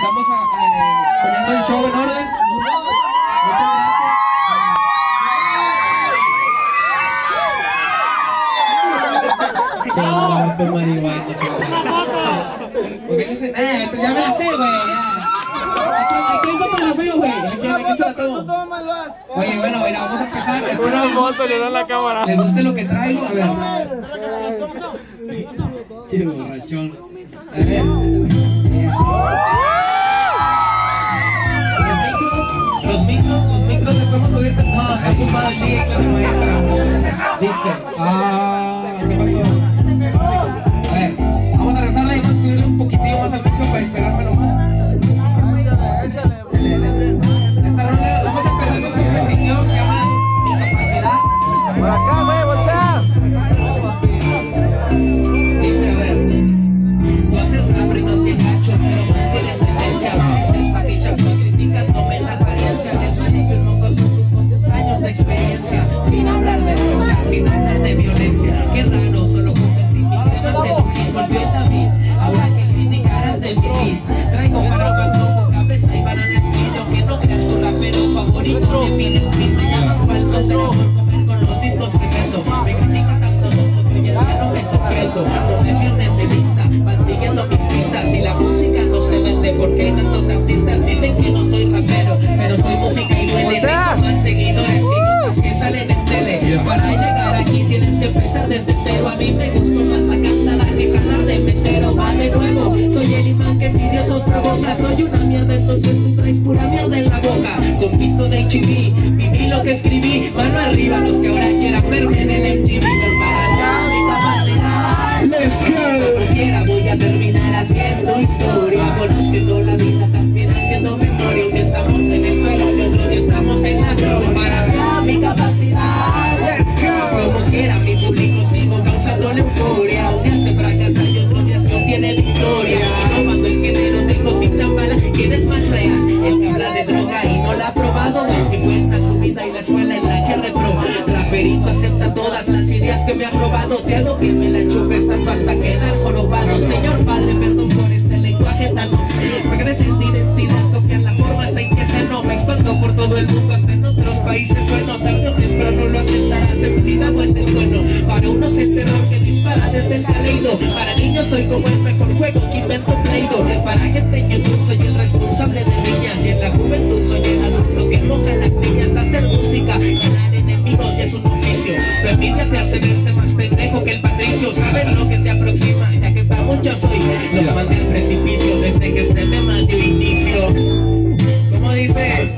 estamos a- a- poniendo el show en orden. Muchas gracias. Eh, ya me la sé, güey. ya. ¿A quién cómo la veo, güey? ¿A quién, a quién se la tomo? Oye, bueno, mira, vamos a empezar. Una guste- le dan la cámara. ¿Les guste lo que traigo? A ver. Che, borrachón. A ver. Dice, ah, ¿qué pasó? A ver, vamos a regresarla y vamos a subirle un poquitillo más al micro para esperármelo más. Esta rola vamos a empezar con competición, se llama Incapacidad. Por acá, güey, voltea. Dice, a ver, tú haces no bien gacho, pero mantienes la esencia. A veces me criticándome la No me pierden de vista, van siguiendo mis pistas. Y la música no se vende porque hay tantos artistas. Dicen que no soy rapero, pero soy música y duele. Tengo más seguidores que los que salen en tele. Para llegar aquí tienes que empezar desde cero. A mí me gustó más la cantada que jalar de mesero. Va de nuevo, soy el imán que envidiosos provoca. Soy una mierda, entonces tú traes pura mierda en la boca. Con pisto de HIV, viví lo que escribí. Mano arriba los que ahora quieran verme en el MTV. Historia Conociendo la vida también haciendo memoria Un día estamos en el suelo y otro día estamos en la gloria Para mi capacidad Let's go. Como quiera mi público sigo causando la euforia. Un día se fracasa y otro día se obtiene victoria. Robando el género tengo sin chambala ¿Quién es más real? El que habla de droga y no la ha probado que cuenta su vida y la escuela en la que reprobó Raperito acepta todas las ideas que me has robado Te hago que me la enchufes Para unos el terror que dispara desde el caleido Para niños soy como el mejor juego que inventó Play-Doh Para gente en YouTube soy el responsable de niñas. Y en la juventud soy el adulto que moja las niñas a hacer música. Ganar enemigos ya es un oficio. Tu envidia te hace verte más pendejo que el patricio. Saben lo que se aproxima, ya que para muchos soy Lo que mandé al precipicio. Desde que este tema dio inicio ¿Cómo dice?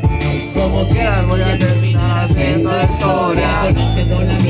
Como quieras voy a terminar haciendo historia Conociendo la